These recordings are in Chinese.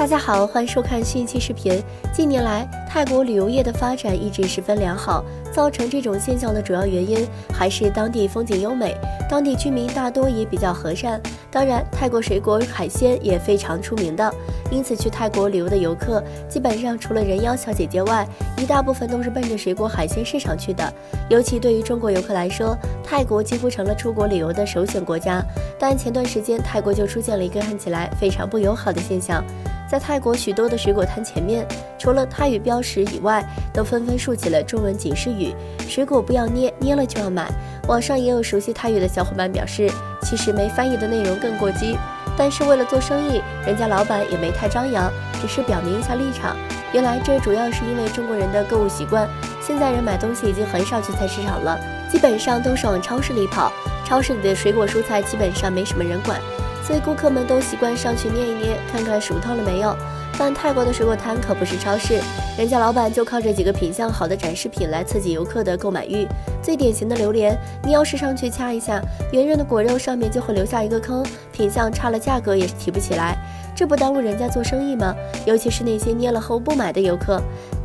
大家好，欢迎收看新一期视频。近年来，泰国旅游业的发展一直十分良好。造成这种现象的主要原因还是当地风景优美，当地居民大多也比较和善。当然，泰国水果海鲜也非常出名的。因此，去泰国旅游的游客基本上除了人妖小姐姐外，一大部分都是奔着水果海鲜市场去的。尤其对于中国游客来说，泰国几乎成了出国旅游的首选国家。但前段时间，泰国就出现了一个看起来非常不友好的现象。在泰国许多的水果摊前面，除了泰语标识以外，都纷纷竖起了中文警示语：“水果不要捏，捏了就要买。”网上也有熟悉泰语的小伙伴表示，其实没翻译的内容更过激。但是为了做生意，人家老板也没太张扬，只是表明一下立场。原来这主要是因为中国人的购物习惯，现在人买东西已经很少去菜市场了，基本上都是往超市里跑。超市里的水果蔬菜基本上没什么人管。所以顾客们都习惯上去捏一捏，看看熟透了没有。但泰国的水果摊可不是超市，人家老板就靠这几个品相好的展示品来刺激游客的购买欲。最典型的榴莲，你要是上去掐一下，圆润的果肉上面就会留下一个坑，品相差了，价格也是提不起来。这不耽误人家做生意吗？尤其是那些捏了后不买的游客。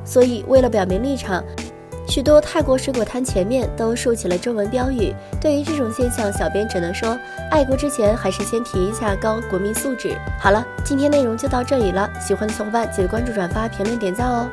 所以为了表明立场。许多泰国水果摊前面都竖起了中文标语。对于这种现象，小编只能说，爱国之前还是先提一下高国民素质。好了，今天内容就到这里了，喜欢的小伙伴记得关注、转发、评论、点赞哦。